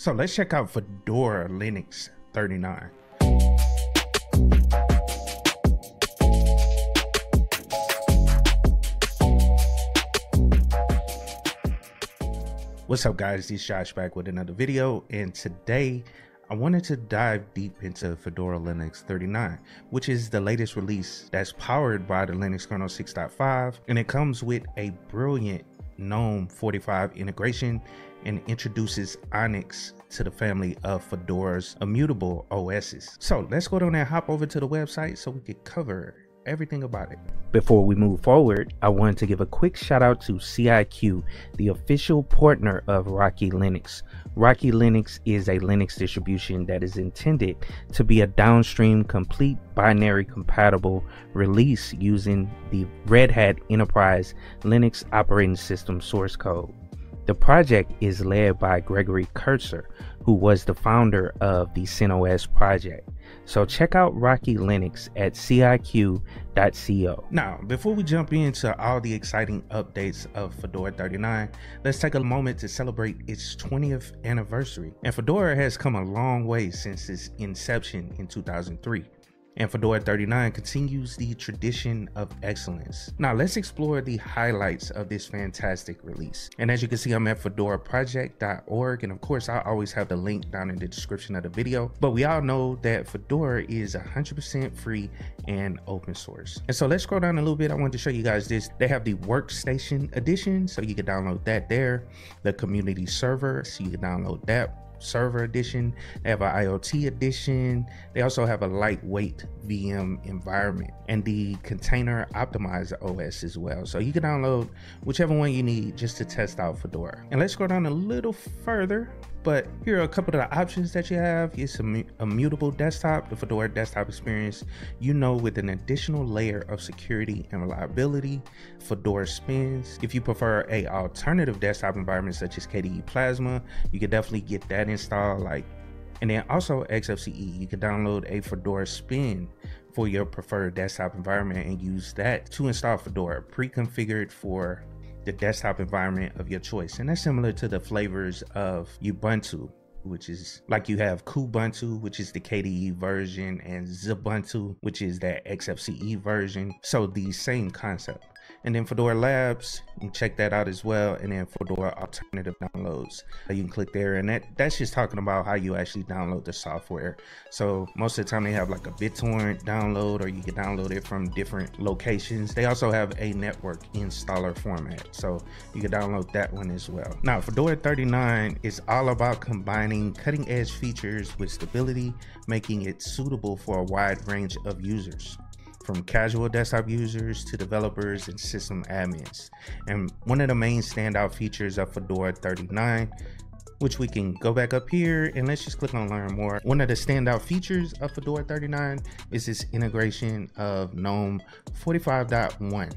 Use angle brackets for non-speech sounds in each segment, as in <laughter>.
So let's check out Fedora Linux 39. What's up guys, this is Josh back with another video and today I wanted to dive deep into Fedora Linux 39, which is the latest release that's powered by the Linux kernel 6.5 and it comes with a brilliant GNOME 45 integration and introduces Onyx to the family of Fedora's immutable OSs. So let's go down there and hop over to the website so we can cover everything about it. Before we move forward, I wanted to give a quick shout out to CIQ, the official partner of Rocky Linux. Rocky Linux is a Linux distribution that is intended to be a downstream complete binary compatible release using the Red Hat Enterprise Linux operating system source code. The project is led by Gregory Kurtzer, who was the founder of the CentOS project. So check out Rocky Linux at ciq.co. Now, before we jump into all the exciting updates of Fedora 39, let's take a moment to celebrate its 20th anniversary. And Fedora has come a long way since its inception in 2003 and Fedora 39 continues the tradition of excellence. Now let's explore the highlights of this fantastic release. And as you can see, I'm at fedoraproject.org and of course I always have the link down in the description of the video, but we all know that Fedora is 100% free and open source. And so let's scroll down a little bit. I wanted to show you guys this. They have the workstation edition, so you can download that there. The community server, so you can download that server edition. They have an IoT edition. They also have a lightweight VM environment and the container optimized OS as well. So you can download whichever one you need just to test out Fedora. And let's go down a little further but here are a couple of the options that you have. It's a, a mutable desktop, the Fedora desktop experience, you know, with an additional layer of security and reliability. Fedora spins. If you prefer a alternative desktop environment such as KDE Plasma, you can definitely get that installed. Like, and then also XFCE, you can download a Fedora spin for your preferred desktop environment and use that to install Fedora pre-configured for the desktop environment of your choice. And that's similar to the flavors of Ubuntu, which is like you have Kubuntu, which is the KDE version, and Xubuntu, which is that XFCE version. So the same concept. And then Fedora Labs, you can check that out as well. And then Fedora Alternative Downloads, uh, you can click there. And that that's just talking about how you actually download the software. So most of the time they have like a BitTorrent download, or you can download it from different locations. They also have a network installer format, so you can download that one as well. Now Fedora 39 is all about combining cutting edge features with stability, making it suitable for a wide range of users from casual desktop users to developers and system admins. And one of the main standout features of Fedora 39 which we can go back up here and let's just click on learn more. One of the standout features of Fedora 39 is this integration of GNOME 45.1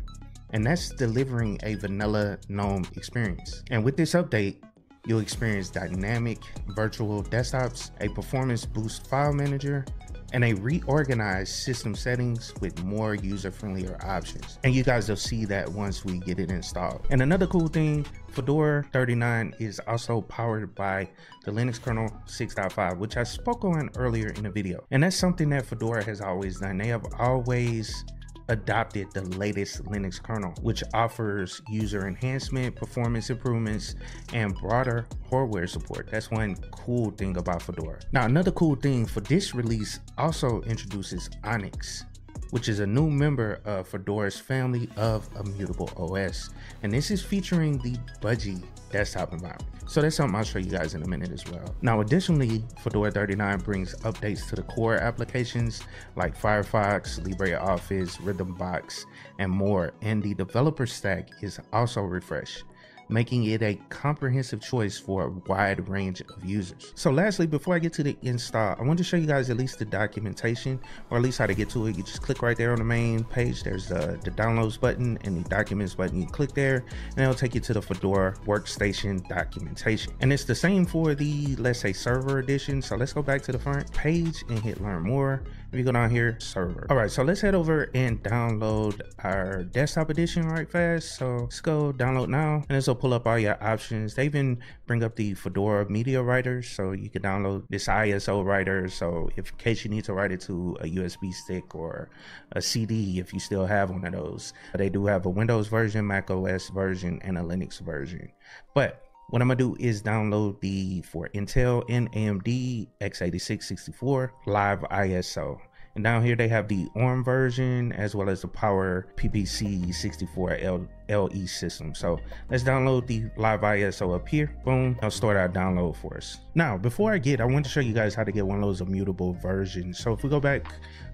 and that's delivering a vanilla GNOME experience. And with this update, you'll experience dynamic virtual desktops, a performance boost file manager, and a reorganized system settings with more user-friendlier options. And you guys will see that once we get it installed. And another cool thing, Fedora 39 is also powered by the Linux kernel 6.5, which I spoke on earlier in the video. And that's something that Fedora has always done. They have always adopted the latest Linux kernel, which offers user enhancement, performance improvements, and broader hardware support. That's one cool thing about Fedora. Now, another cool thing for this release also introduces Onyx, which is a new member of Fedora's family of immutable OS. And this is featuring the Budgie desktop environment. So that's something I'll show you guys in a minute as well. Now, additionally, Fedora 39 brings updates to the core applications like Firefox, LibreOffice, Rhythmbox, and more. And the developer stack is also refreshed making it a comprehensive choice for a wide range of users. So lastly, before I get to the install, I want to show you guys at least the documentation, or at least how to get to it. You just click right there on the main page. There's the, the downloads button and the documents button. You click there and it'll take you to the Fedora workstation documentation. And it's the same for the, let's say server edition. So let's go back to the front page and hit learn more. If you go down here, server. All right, so let's head over and download our desktop edition right fast. So let's go download now, and this will pull up all your options. They even bring up the Fedora media writer, so you can download this ISO writer. So if in case you need to write it to a USB stick or a CD, if you still have one of those, they do have a Windows version, Mac OS version, and a Linux version. But what I'm gonna do is download the for Intel and AMD x86-64 live ISO. And down here they have the ARM version as well as the Power PPC 64 L LE system. So let's download the live ISO up here. Boom, I'll start our download for us. Now, before I get, I want to show you guys how to get one of those immutable versions. So if we go back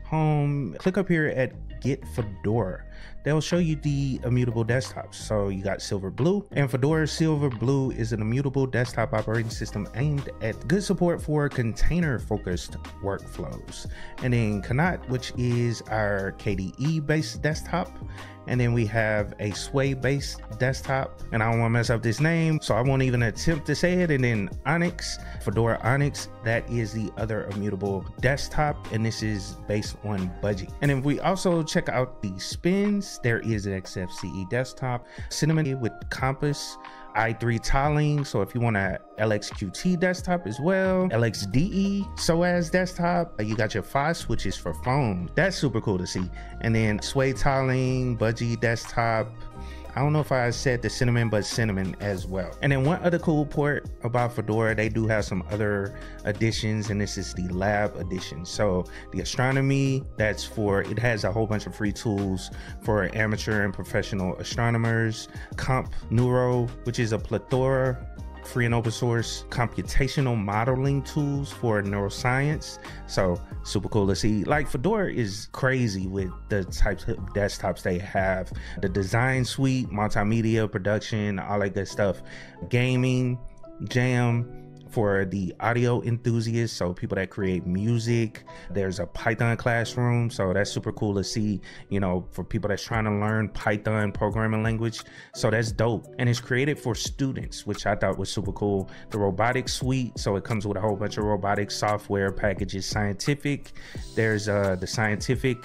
home, click up here at Get Fedora. They'll show you the immutable desktops. So you got Silverblue, and Fedora Silverblue is an immutable desktop operating system aimed at good support for container focused workflows. And then Kinoite, which is our KDE based desktop. And then we have a Sway based desktop. And I don't want to mess up this name, so I won't even attempt to say it. And then Onyx, Fedora Onyx, that is the other immutable desktop. And this is based on Budgie. And then we also check out the there is an XFCE desktop, Cinnamon with Compiz, i3 tiling. So if you want a LXQT desktop as well, LXDE SOAS desktop, you got your Phosh, which is for phone. That's super cool to see. And then Sway tiling, Budgie desktop, I don't know if I said the cinnamon, but cinnamon as well. And then one other cool port about Fedora, they do have some other additions, and this is the lab edition. So the astronomy, that's for it has a whole bunch of free tools for amateur and professional astronomers. Comp Neuro, which is a plethora free and open source computational modeling tools for neuroscience. So super cool to see. Like Fedora is crazy with the types of desktops they have. The design suite, multimedia production, all that good stuff. Gaming, jam, for the audio enthusiasts, so people that create music. There's a Python classroom, so that's super cool to see, you know, for people that's trying to learn Python programming language. So that's dope. And it's created for students, which I thought was super cool. The robotics suite, so it comes with a whole bunch of robotic software packages, scientific. There's uh the scientific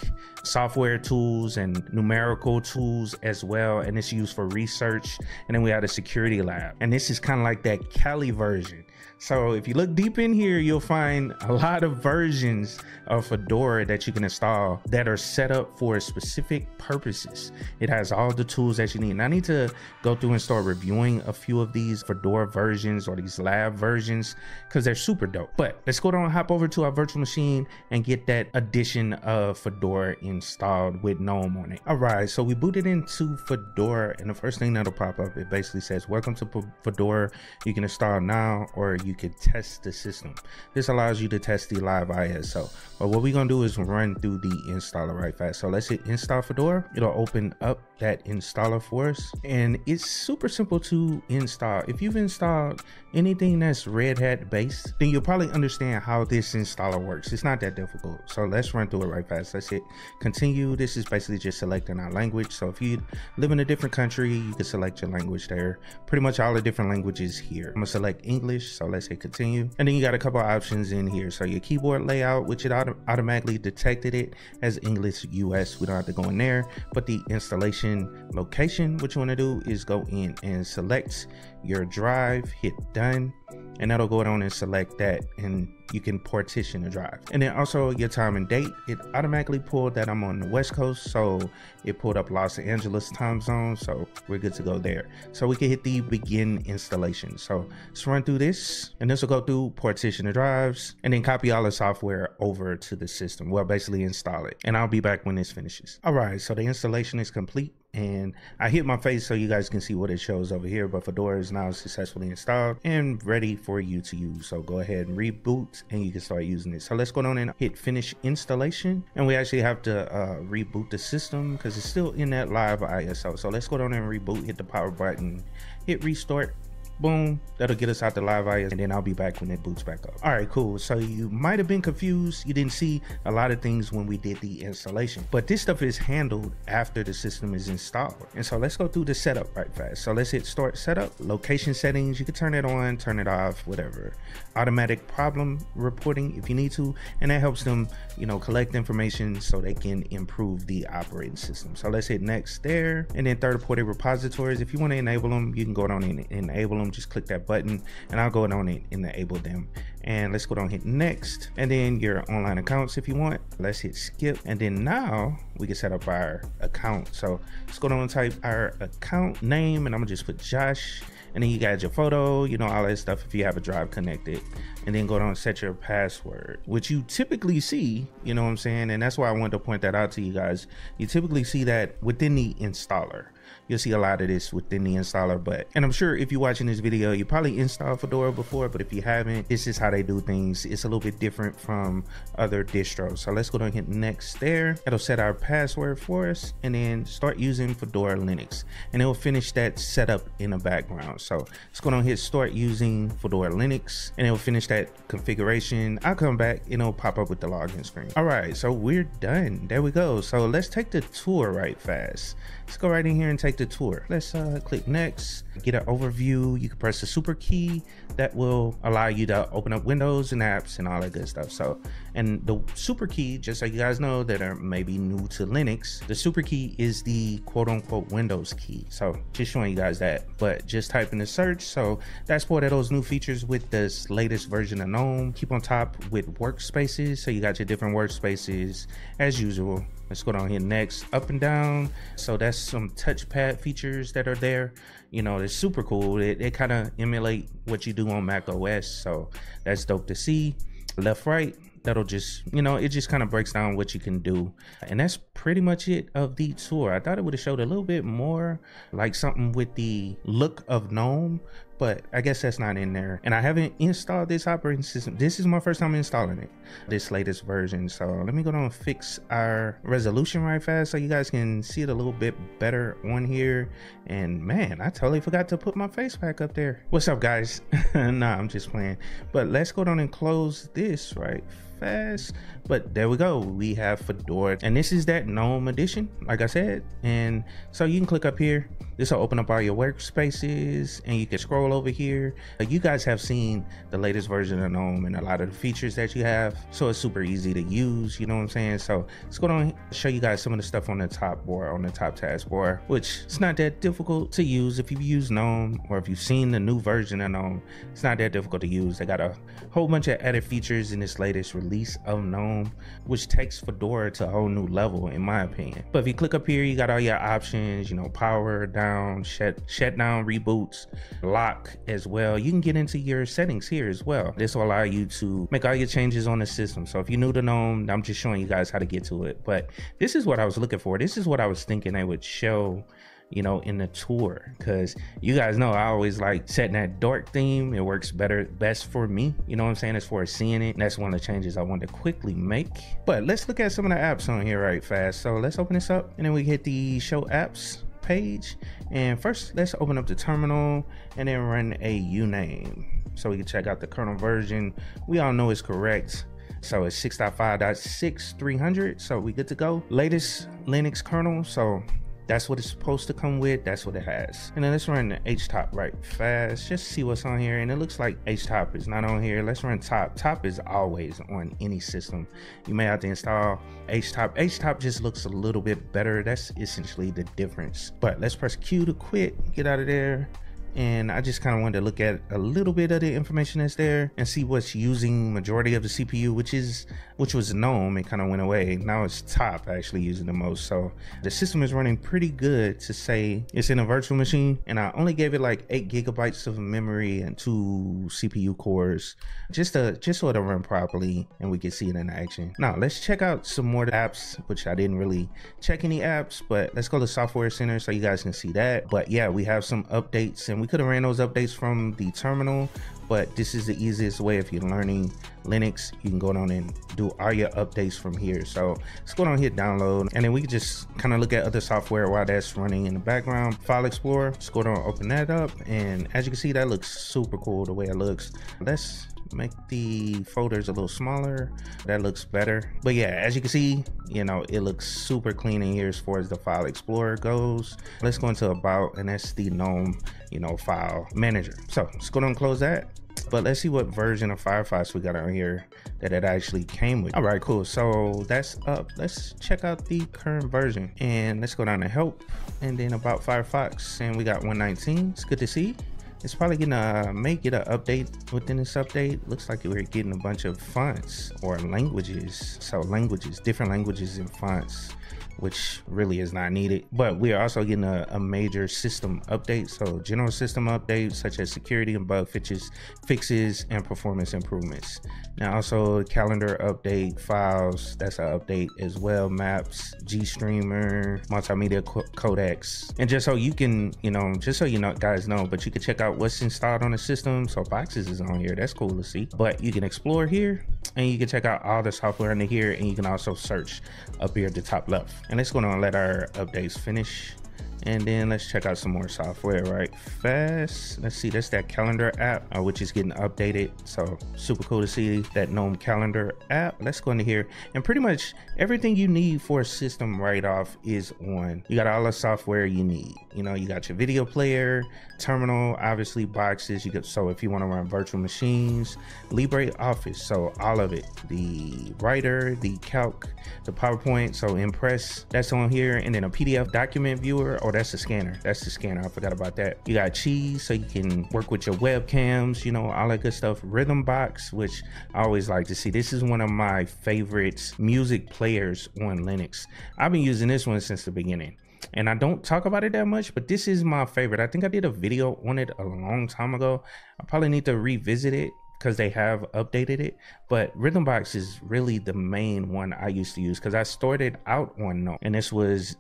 software tools and numerical tools as well. And it's used for research. And then we have a security lab. And this is kind of like that Kali version. So if you look deep in here, you'll find a lot of versions of Fedora that you can install that are set up for specific purposes. It has all the tools that you need. And I need to go through and start reviewing a few of these Fedora versions or these lab versions because they're super dope. But let's go down and hop over to our virtual machine and get that edition of Fedora installed with GNOME on it. All right, so we booted into Fedora and the first thing that'll pop up, it basically says, welcome to Fedora. You can install now or you you can test the system. This allows you to test the live ISO. But what we're gonna do is run through the installer right fast. So let's hit install Fedora. It'll open up that installer for us. And it's super simple to install. If you've installed anything that's Red Hat based, then you'll probably understand how this installer works. It's not that difficult. So let's run through it right fast. Let's hit continue. This is basically just selecting our language. So if you live in a different country, you can select your language there. Pretty much all the different languages here. I'm gonna select English. So let's say continue. And then you got a couple options in here. So your keyboard layout, which it auto automatically detected it as English US. We don't have to go in there. But the installation location, what you want to do is go in and select your drive, hit done and that'll go down and select that and you can partition the drive. And then also your time and date it automatically pulled that i'm on the west coast so it pulled up los angeles time zone so we're good to go there. So we can hit the begin installation. So let's run through this and this will go through partition the drives and then copy all the software over to the system. Well basically install it and i'll be back when this finishes. All right so the installation is complete and I hit my face so you guys can see what it shows over here but Fedora is now successfully installed and ready for you to use. So go ahead and reboot and you can start using it. So let's go down and hit finish installation. And we actually have to uh, reboot the system because it's still in that live ISO so let's go down and reboot hit the power button hit restart boom, that'll get us out the live IS and then I'll be back when it boots back up. All right, cool. So you might have been confused. You didn't see a lot of things when we did the installation, but this stuff is handled after the system is installed. And so let's go through the setup right fast. So let's hit start setup, location settings. You can turn it on, turn it off, whatever. Automatic problem reporting if you need to. And that helps them, you know, collect information so they can improve the operating system. So let's hit next there. And then third party repositories. If you want to enable them, you can go down and enable them. Just click that button and I'll go down and enable them. And let's go down hit next. And then your online accounts if you want. Let's hit skip. And then now we can set up our account. So let's go down and type our account name and I'm gonna just put Josh and then you got your photo, you know, all that stuff if you have a drive connected. And then go down and set your password, which you typically see, you know what I'm saying? And that's why I wanted to point that out to you guys. You typically see that within the installer you'll see a lot of this within the installer but and i'm sure if you're watching this video you probably installed fedora before but if you haven't this is how they do things. It's a little bit different from other distros. So let's go down and hit next there. It'll set our password for us and then start using fedora linux. And it will finish that setup in the background. So let's go down and hit start using fedora linux and it will finish that configuration. I'll come back and it'll pop up with the login screen. All right so we're done. There we go. So let's take the tour right fast. Let's go right in here and take the tour. Let's uh, click next, get an overview. You can press the super key that will allow you to open up windows and apps and all that good stuff. So, and the super key, just so you guys know that are maybe new to Linux, the super key is the quote unquote Windows key. So just showing you guys that, but just type in the search. So that's part of those new features with this latest version of GNOME. Keep on top with workspaces. So you got your different workspaces as usual. Let's go down here next, up and down. So that's some touchpad features that are there. You know, it's super cool. It, it kind of emulate what you do on Mac OS. So that's dope to see. Left, right, that'll just you know it just kind of breaks down what you can do and that's pretty much it of the tour i thought it would have showed a little bit more like something with the look of gnome but I guess that's not in there. And I haven't installed this operating system. This is my first time installing it, this latest version. So let me go down and fix our resolution right fast so you guys can see it a little bit better on here. And man, I totally forgot to put my face back up there. What's up guys? <laughs> nah, I'm just playing. But let's go down and close this right fast. But there we go. We have Fedora. And this is that GNOME edition, like I said. And so you can click up here. This will open up all your workspaces and you can scroll over here. Uh, you guys have seen the latest version of GNOME and a lot of the features that you have. So it's super easy to use, you know what I'm saying? So let's go on show you guys some of the stuff on the top bar, on the top taskbar, which it's not that difficult to use. If you've used GNOME or if you've seen the new version of GNOME, it's not that difficult to use. They got a whole bunch of added features in this latest release release of GNOME, which takes Fedora to a whole new level, in my opinion. But if you click up here, you got all your options, you know, power down, shut, shut down, reboots, lock as well. You can get into your settings here as well. This will allow you to make all your changes on the system. So if you're new to GNOME, I'm just showing you guys how to get to it. But this is what I was looking for. This is what I was thinking they would show you know, in the tour. Cause you guys know I always like setting that dark theme. It works better, best for me. You know what I'm saying? As far as seeing it. And that's one of the changes I wanted to quickly make. But let's look at some of the apps on here right fast. So let's open this up and then we hit the show apps page. And first, let's open up the terminal and then run a uname so we can check out the kernel version. We all know it's correct. So it's 6.5.6 So we good to go. Latest Linux kernel. So that's what it's supposed to come with. That's what it has. And then let's run the HTOP right fast. Just see what's on here. And it looks like HTOP is not on here. Let's run top. Top is always on any system. You may have to install HTOP. HTOP just looks a little bit better. That's essentially the difference. But let's press Q to quit. Get out of there and I just kind of wanted to look at a little bit of the information that's there and see what's using majority of the CPU, which is which was GNOME. It kind of went away. Now it's top actually using the most. So the system is running pretty good to say it's in a virtual machine, and I only gave it like eight gigabytes of memory and two CPU cores, just to just so it'll run properly and we can see it in action. Now let's check out some more apps, which I didn't really check any apps, but let's go to Software Center so you guys can see that. But yeah, we have some updates and we could have ran those updates from the terminal, but this is the easiest way if you're learning Linux. You can go down and do all your updates from here. So let's go down here, download, and then we can just kind of look at other software while that's running in the background. File Explorer, let's go down, open that up, and as you can see, that looks super cool the way it looks. Let's make the folders a little smaller. That looks better. But yeah as you can see you know it looks super clean in here as far as the file explorer goes. Let's go into about and that's the gnome you know file manager. So let's go down and close that. But let's see what version of firefox we got on here that it actually came with. All right cool. So that's up. Let's check out the current version. And let's go down to help. And then about firefox. And we got 119 it's good to see it's probably gonna make it an update within this update. Looks like we're getting a bunch of fonts or languages. So languages, different languages and fonts which really is not needed. But we are also getting a, a, major system update. So general system updates such as security and bug fixes, fixes and performance improvements. Now also calendar update files, that's an update as well. Maps, GStreamer, multimedia co codecs. And just so you can, you know, just so you know guys know, but you can check out what's installed on the system. So boxes is on here. That's cool to see. But you can explore here and you can check out all the software under here and you can also search up here at the top left. And let's go on and let our updates finish and then let's check out some more software right? Fast. Let's see that's that calendar app uh, which is getting updated. So super cool to see that gnome calendar app. Let's go into here. And pretty much everything you need for a system right off is on. You got all the software you need. You know you got your video player terminal obviously boxes. You get so if you want to run virtual machines LibreOffice so all of it. The writer the calc the powerpoint so impress that's on here. And then a pdf document viewer or oh, that's the scanner. That's the scanner. I forgot about that. You got cheese, so you can work with your webcams, you know, all that good stuff. Rhythmbox, which I always like to see. This is one of my favorite music players on Linux. I've been using this one since the beginning and I don't talk about it that much, but this is my favorite. I think I did a video on it a long time ago. I probably need to revisit it because they have updated it. But Rhythmbox is really the main one I used to use because I stored it out on no, and this was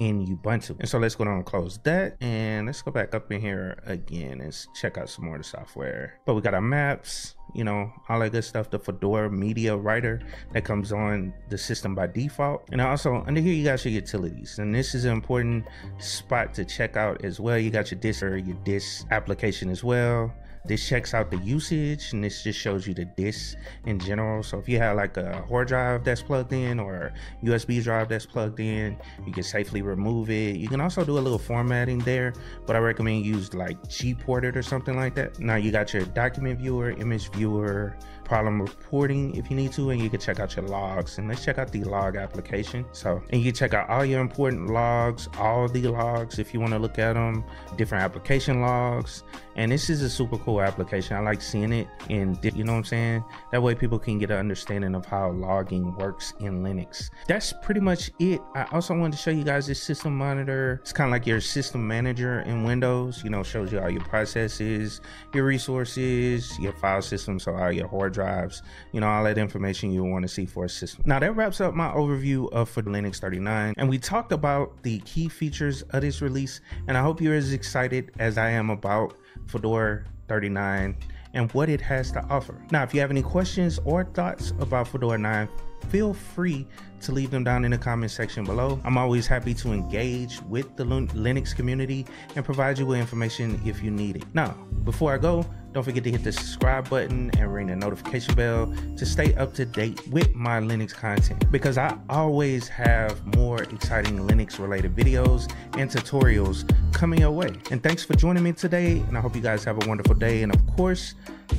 in Ubuntu. And so let's go down and close that. And let's go back up in here again and check out some more of the software. But we got our maps, you know, all that good stuff. The Fedora Media Writer that comes on the system by default. And also under here, you got your utilities. And this is an important spot to check out as well. You got your disk or your disk application as well. This checks out the usage and this just shows you the disk in general. So if you have like a hard drive that's plugged in or USB drive that's plugged in, you can safely remove it. You can also do a little formatting there, but I recommend use like GParted or something like that. Now you got your document viewer, image viewer, problem reporting if you need to, and you can check out your logs. And let's check out the log application. So, and you check out all your important logs, all the logs if you want to look at them, different application logs. And this is a super cool application. I like seeing it in, you know what I'm saying? That way people can get an understanding of how logging works in Linux. That's pretty much it. I also wanted to show you guys this system monitor. It's kind of like your system manager in Windows, you know, shows you all your processes, your resources, your file system, so all your hard drives, you know, all that information you want to see for a system. Now that wraps up my overview of for Linux 39 and we talked about the key features of this release and I hope you're as excited as I am about Fedora 39 and what it has to offer. Now, if you have any questions or thoughts about Fedora 9, feel free to leave them down in the comment section below. I'm always happy to engage with the Linux community and provide you with information if you need it. Now, before I go, don't forget to hit the subscribe button and ring the notification bell to stay up to date with my Linux content because I always have more exciting Linux related videos and tutorials coming your way. And thanks for joining me today. And I hope you guys have a wonderful day. And of course,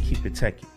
keep it techie.